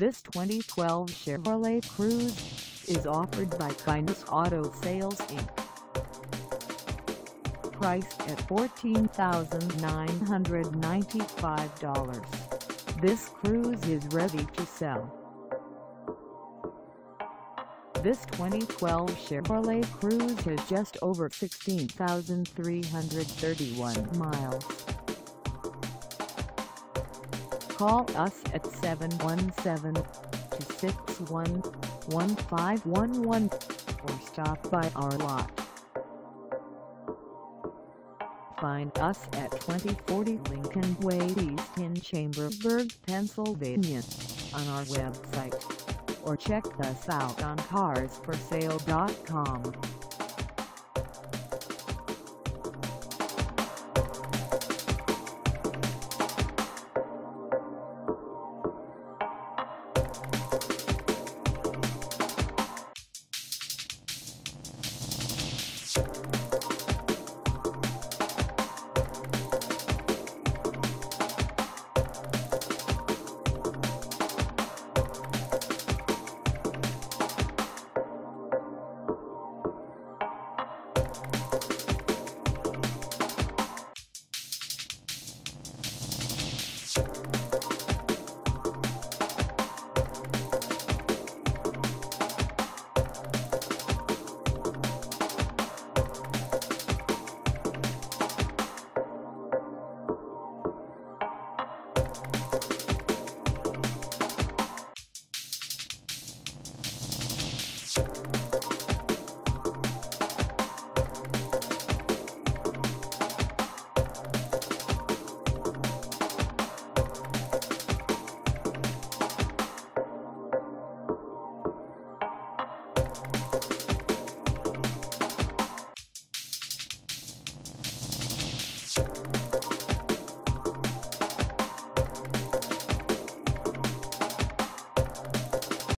This 2012 Chevrolet Cruze is offered by Kyner's Auto Sales Inc. Priced at $14,995, this Cruze is ready to sell. This 2012 Chevrolet Cruze has just over 16,331 miles. Call us at 717-261-1511 or stop by our lot. Find us at 2040 Lincoln Way East in Chambersburg, Pennsylvania on our website or check us out on carsforsale.com. Thank